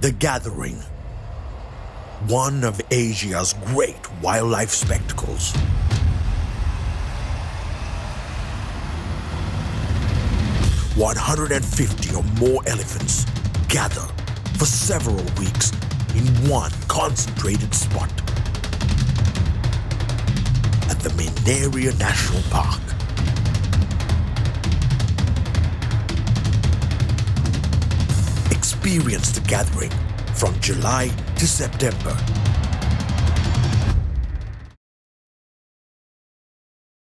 The Gathering, one of Asia's great wildlife spectacles. One hundred and fifty or more elephants gather for several weeks in one concentrated spot at the Minneriya National Park. Experience the gathering from July to September